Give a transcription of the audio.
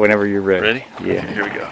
whenever you're ready. Ready? Yeah. Here we go.